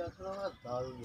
જખણા તારું